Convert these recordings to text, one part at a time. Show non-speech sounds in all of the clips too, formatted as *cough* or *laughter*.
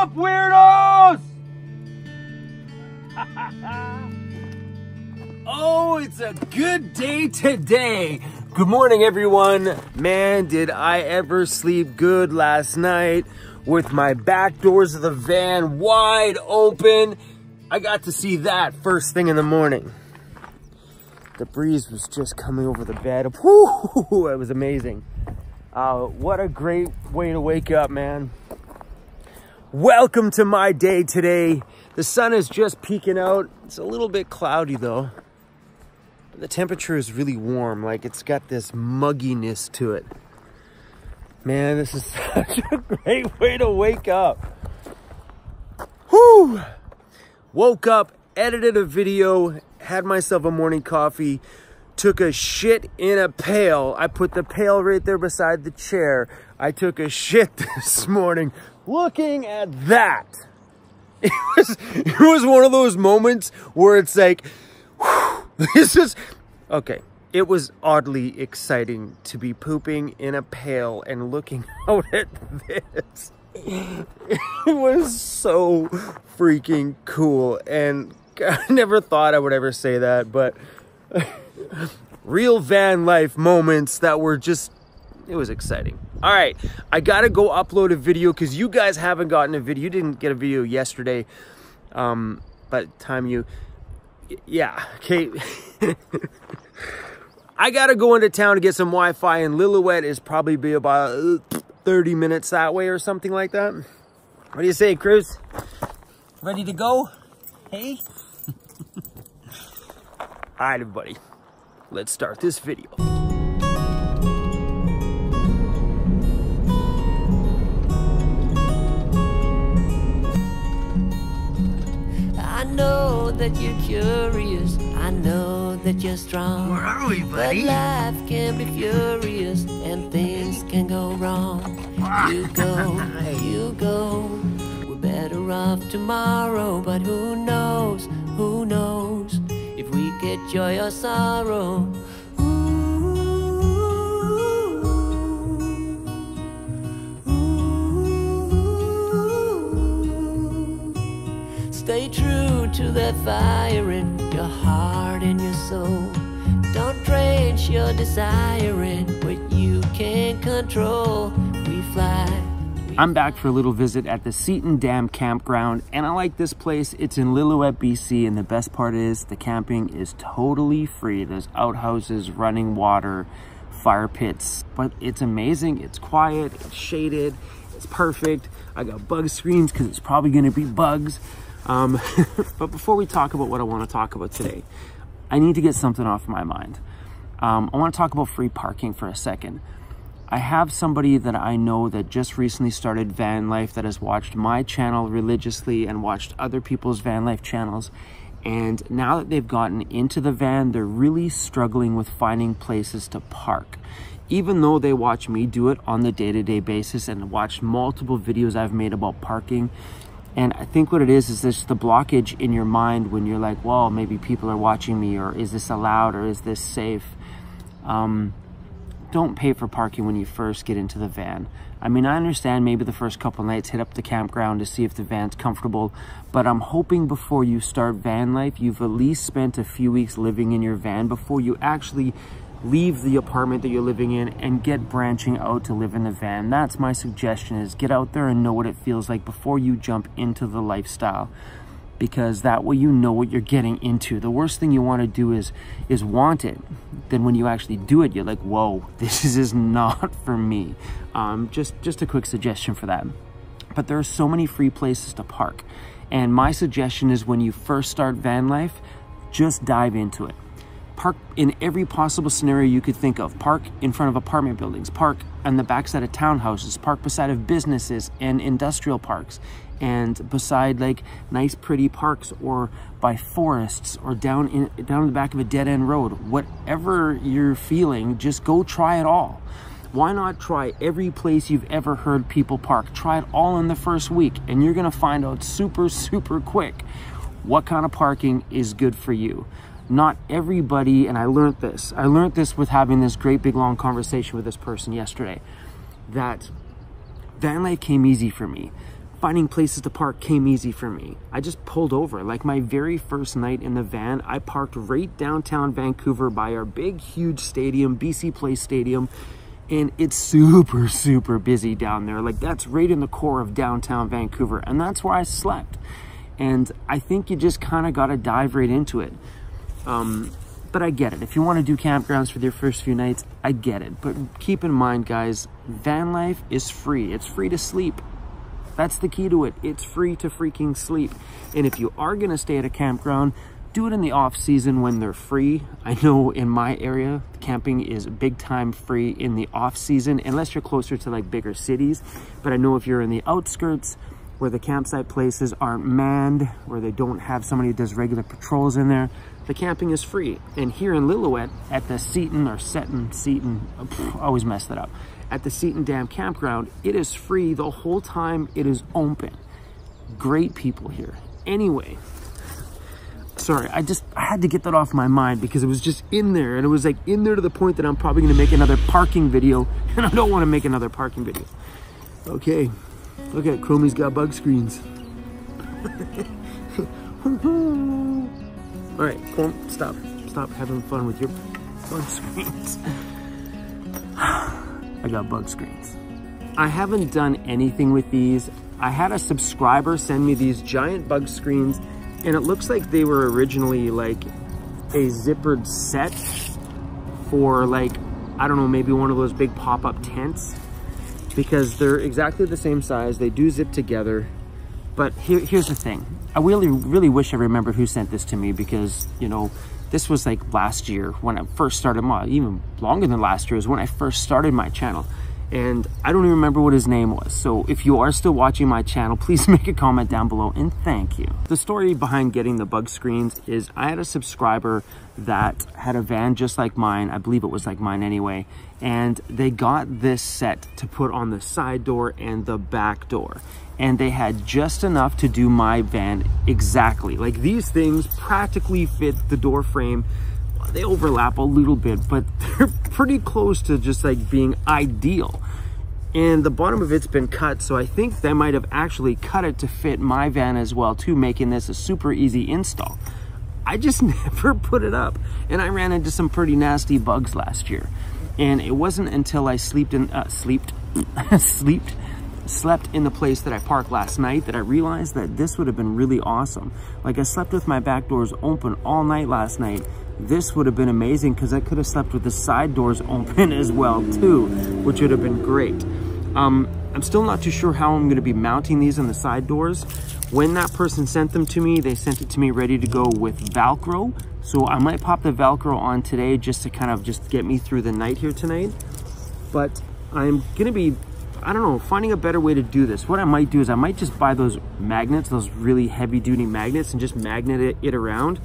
up, weirdos? *laughs* oh, it's a good day today. Good morning, everyone. Man, did I ever sleep good last night with my back doors of the van wide open. I got to see that first thing in the morning. The breeze was just coming over the bed. Whew, *laughs* it was amazing. Uh, what a great way to wake up, man. Welcome to my day today. The sun is just peeking out. It's a little bit cloudy though. The temperature is really warm. Like it's got this mugginess to it. Man, this is *laughs* such a great way to wake up. Whew. Woke up, edited a video, had myself a morning coffee, took a shit in a pail. I put the pail right there beside the chair. I took a shit *laughs* this morning looking at that. *laughs* It was, it was one of those moments where it's like, whew, *laughs* this is, okay. It was oddly exciting to be pooping in a pail and looking out at this. It was so freaking cool. And I never thought I would ever say that, but *laughs* real van life moments that were just, it was exciting. All right, I gotta go upload a video because you guys haven't gotten a video. You didn't get a video yesterday. Um, the time you, yeah, okay. *laughs* I gotta go into town to get some Wi-Fi and Lillooet is probably be about uh, 30 minutes that way or something like that. What do you say, Cruz? Ready to go? Hey? All right, everybody let's start this video. I know that you're curious. I know that you're strong. Where are we, buddy? But life can be furious and things can go wrong. You go, *laughs* you go. We're better off tomorrow, but who knows? Who knows? Get joy or sorrow. Stay true to that fire in your heart and your soul. Don't drench your desire in what you can't control. We fly. I'm back for a little visit at the Seton Dam Campground, and I like this place. It's in Lillooet, BC, and the best part is the camping is totally free. There's outhouses, running water, fire pits, but it's amazing. It's quiet, it's shaded, it's perfect. I got bug screens because it's probably gonna be bugs. Um, *laughs* but before we talk about what I wanna talk about today, I need to get something off my mind. Um, I wanna talk about free parking for a second. I have somebody that I know that just recently started van life that has watched my channel religiously and watched other people's van life channels. And now that they've gotten into the van, they're really struggling with finding places to park. Even though they watch me do it on the day-to-day -day basis and watch multiple videos I've made about parking, and I think what it is, is this the blockage in your mind when you're like, well, maybe people are watching me or is this allowed or is this safe? Um, don't pay for parking when you first get into the van. I mean, I understand maybe the first couple nights hit up the campground to see if the van's comfortable, but I'm hoping before you start van life, you've at least spent a few weeks living in your van before you actually leave the apartment that you're living in and get branching out to live in the van. That's my suggestion is get out there and know what it feels like before you jump into the lifestyle because that way you know what you're getting into. The worst thing you want to do is is want it. Then when you actually do it, you're like, whoa, *laughs* this is not for me. Um, just just a quick suggestion for that. But there are so many free places to park. And my suggestion is when you first start van life, just dive into it. Park in every possible scenario you could think of. Park in front of apartment buildings, park on the backside of townhouses, park beside of businesses and industrial parks and beside like nice pretty parks or by forests or down in down the back of a dead end road. Whatever you're feeling just go try it all. Why not try every place you've ever heard people park? Try it all in the first week and you're gonna find out super *laughs* super quick what kind of parking is good for you. Not everybody and i learned this i learned this with having this great big long conversation with this person yesterday that van life came easy for me finding places to park came easy for me. I just pulled over. Like my very first night in the van, I parked right downtown Vancouver by our big, huge stadium, BC Place Stadium. And it's super, super busy down there. Like that's right in the core of downtown Vancouver. And that's where I slept. And I think you just kind of got to dive right into it. Um, but I get it. If you want to do campgrounds for your first few nights, I get it. But keep in mind, guys, van life is free. It's free to sleep. That's the key to it. It's free to freaking sleep. And if you are going to stay at a campground, do it in the off season when they're free. I know in my area, camping is big time free in the off season, unless you're closer to like bigger cities. But I know if you're in the outskirts where the campsite places aren't manned, where they don't have somebody who does regular patrols in there, the camping is free. And here in Lillooet at the Seton or Seton, Seton, I always mess that up at the Seton Dam Campground, it is free the whole time it is open. Great people here. Anyway, sorry, I just I had to get that off my mind because it was just in there and it was like in there to the point that I'm probably gonna make another parking video *laughs* and I don't wanna make another parking video. Okay, look at Chromie's got bug screens. *laughs* All right, stop, stop having fun with your bug screens. *sighs* I got bug screens. I haven't done anything with these. I had a subscriber send me these giant bug screens and it looks like they were originally like a zippered set for like, I don't know, maybe one of those big pop-up tents because they're exactly the same size. They do zip together. But here, here's the thing. I really, really wish I remembered who sent this to me because, you know, this was like last year when I first started my, even longer than last year is when I first started my channel. And I don't even remember what his name was. So if you are still watching my channel, *laughs* please make a comment down below and thank you. The story behind getting the bug screens is I had a subscriber that had a van just like mine. I believe it was like mine anyway. And they got this set to put on the side door and the back door and they had just enough to do my van exactly. Like these things practically fit the door frame. They overlap a little bit, but *laughs* they're pretty close to just like being ideal. And the bottom of it's been cut, so I think they might have actually cut it to fit my van as well too, making this a super easy install. I just *laughs* never put it up. And I ran into some pretty nasty bugs last year. And it wasn't until I slept in, uh, sleeped, *laughs* sleeped slept in the place that I parked last night that I realized that this would have been really awesome. Like I slept with my back doors open all night last night. This would have been amazing because I could have slept with the side doors *laughs* open as well too, which would have been great. Um, I'm still not too sure how I'm gonna be mounting these on the side doors. When that person sent them to me, they sent it to me ready to go with Velcro. So I might pop the Velcro on today just to kind of just get me through the night here tonight. But I'm gonna be I don't know, finding a better way to do this. What I might do is I might just buy those magnets, those really heavy duty magnets and just magnet it, it around.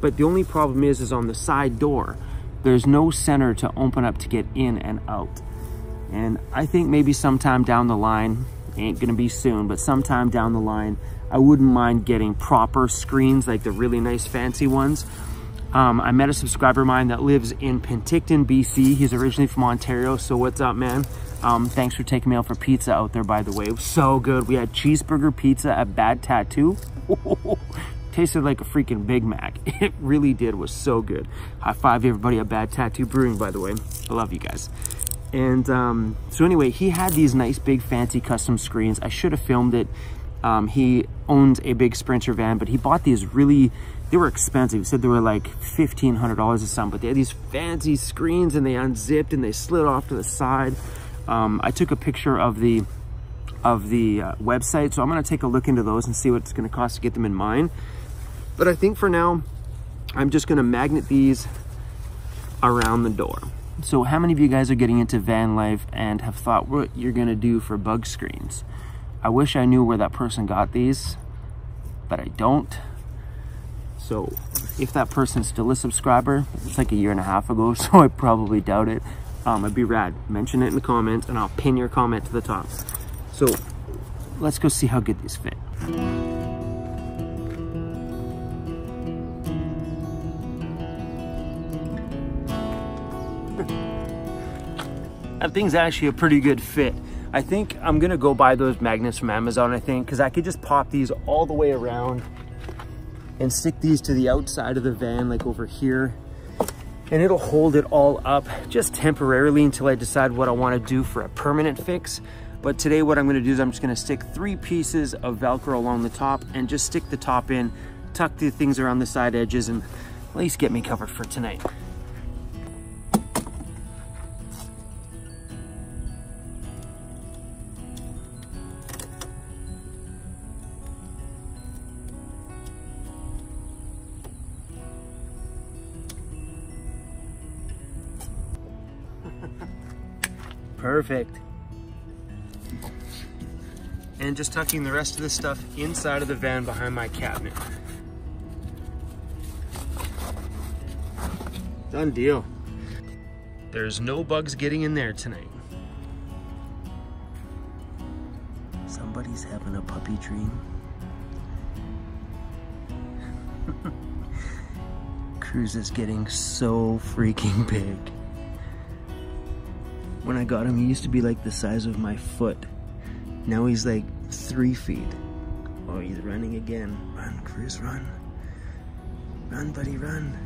But the only problem is, is on the side door, there's no center to open up to get in and out. And I think maybe sometime down the line, ain't gonna be soon, but sometime down the line, I wouldn't mind getting proper screens, like the really nice fancy ones. Um, I met a subscriber of mine that lives in Penticton, BC. He's originally from Ontario, so what's up, man? Um, thanks for taking me out for pizza out there, by the way. It was so good. We had cheeseburger pizza at Bad Tattoo. *laughs* Tasted like a freaking Big Mac. *laughs* It really did. Was so good. High five everybody at Bad Tattoo Brewing, by the way. I love you guys. And um, so anyway, he had these nice big fancy custom screens. I should have filmed it. Um, he owns a big Sprinter van, but he bought these really, they were expensive. He said they were like $1,500 or something, but they had these fancy screens and they unzipped and they slid off to the side. Um, I took a picture of the of the uh, website, so I'm gonna take a look into those and see what it's gonna cost to get them in mine. But I think for now, I'm just gonna magnet these around the door. So how many of you guys are getting into van life and have thought what you're gonna do for bug screens? I wish I knew where that person got these, but I don't. So if that person's still a subscriber, it's like a year and a half ago, *laughs* so I probably doubt it um, it'd be rad. Mention it in the comments and I'll pin your comment to the top. So let's go see how good these fit. That thing's actually a pretty good fit. I think I'm gonna go buy those magnets from Amazon, I think, because I could just pop these all the way around and stick these to the outside of the van, like over here. And it'll hold it all up just temporarily until I decide what I wanna do for a permanent fix. But today what I'm gonna do is I'm just gonna stick three pieces of Velcro along the top and just stick the top in, tuck the things around the side edges and at least get me covered for tonight. Perfect. And just tucking the rest of this stuff inside of the van behind my cabinet. Done deal. There's no bugs getting in there tonight. Somebody's having a puppy dream. *laughs* Cruz is getting so freaking big. When I got him, he used to be like the size of my foot. Now he's like three feet. Oh, he's running again. Run, Cruz, run. Run, buddy, run.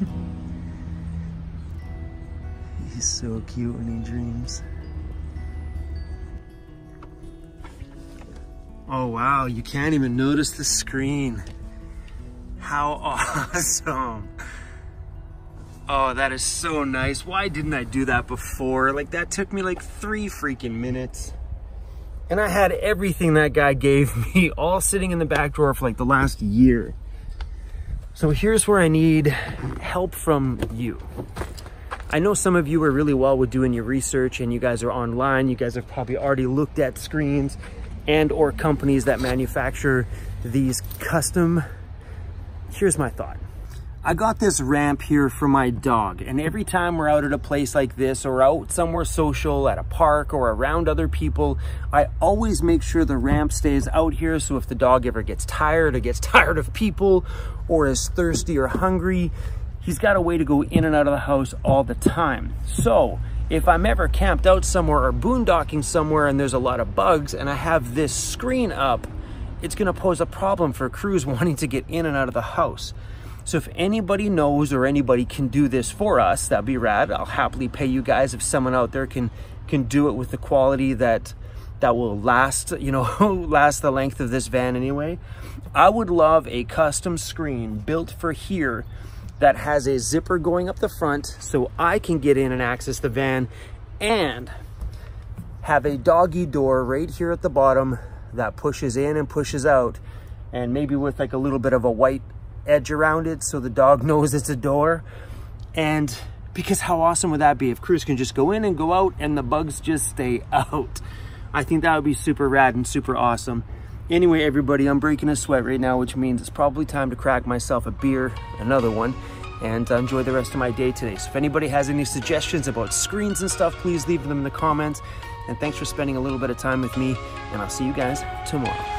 *laughs* he's so cute when he dreams. Oh, wow, you can't even notice the screen. How *laughs* awesome. Oh, that is so nice. Why didn't I do that before? Like that took me like three freaking minutes. And I had everything that guy *laughs* gave me all sitting in the back drawer for like the last year. So here's where I need help from you. I know some of you are really well with doing your research and you guys are online. You guys have probably already looked at screens and or companies that manufacture these custom. Here's my thought. I got this ramp here for my dog and every time we're out at a place like this or out somewhere social at a park or around other people, I always make sure the ramp stays out here so if the dog ever gets tired or gets *laughs* tired of people or is thirsty or hungry, he's got a way to go in and out of the house all the time. So if I'm ever camped out somewhere or boondocking somewhere and there's a lot of bugs and I have this screen up, it's gonna pose a problem for Cruz *laughs* wanting to get in and out of the house. So if anybody knows or anybody can do this for us, that'd be rad. I'll happily pay you guys if someone out there can can do it with the quality that that will last, you know, *laughs* last the length of this van anyway. I would love a custom screen built for here that has a zipper going up the front so I can get in and access the van and have a doggy door right here at the bottom that pushes in and pushes out and maybe with like a little bit of a white edge around it so the dog *laughs* knows it's a door. And because how awesome would that be if Cruz can just go in and go out and the bugs just stay *laughs* out. I think that would be super rad and super awesome. Anyway, everybody, I'm breaking a sweat right now, which means it's probably time to crack myself a beer, another one, and enjoy the rest of my day today. So if anybody has any suggestions about screens and stuff, please leave them in the comments. And thanks for spending a little bit of time with me, and I'll see you guys tomorrow.